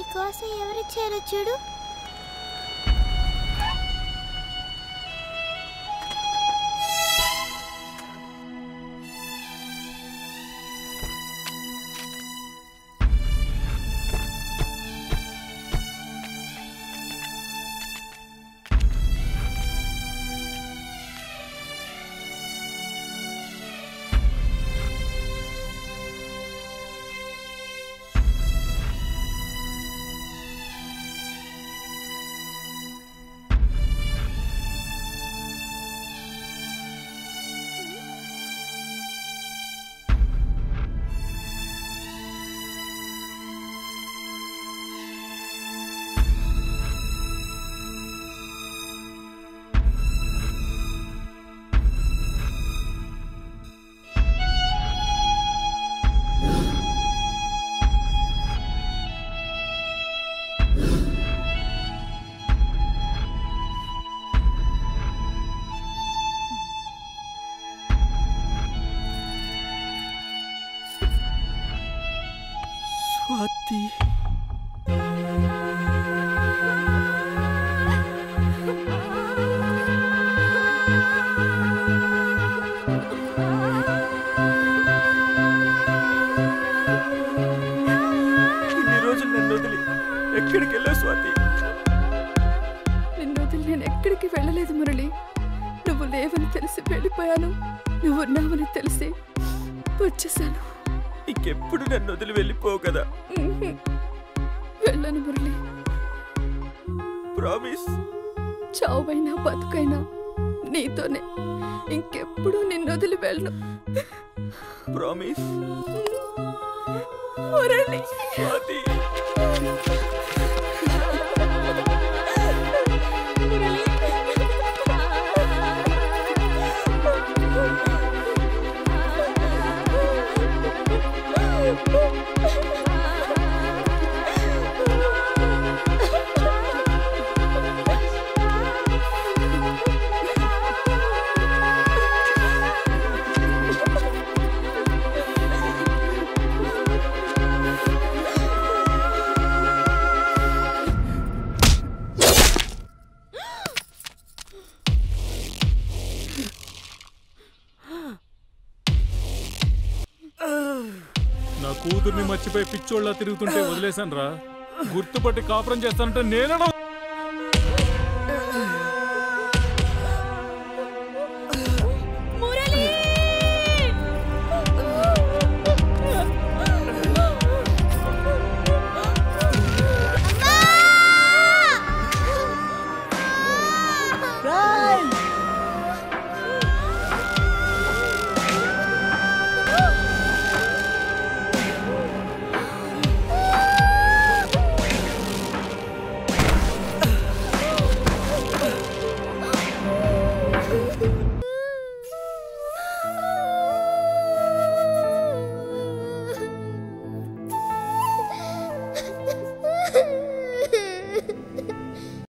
నీకోసం ఎవరు వచ్చారో చూడు. స్వాతి ఇన్ని రోజులు నన్ను వదిలి ఎక్కడికి వెళ్ళావు స్వాతి? నిన్ను వదిలి నేను ఎక్కడికి వెళ్ళలేదు మురళి. నువ్వు లేవని తెలిసి వెళ్ళిపోయాను. నువ్వు ఉన్నావని తెలిసి వచ్చేసాను. ఇంకెప్పుడు నన్ను వదిలి వెళ్ళిపోవు కదా. వెళ్ళను మురళి. ప్రామిస్ చావైనా బతుకైనా నీతోనే. ఇంకెప్పుడు నిన్ను వదిలి వెళ్ళను. ప్రామిస్ మురళి. స్వాతి. Woo. నా కూతుర్ని మర్చిపోయి పిచ్చోళ్ళ తిరుగుతుంటే వదిలేశాను రా గుర్తుపట్టి కాపురం చేస్తానంటే నేనడం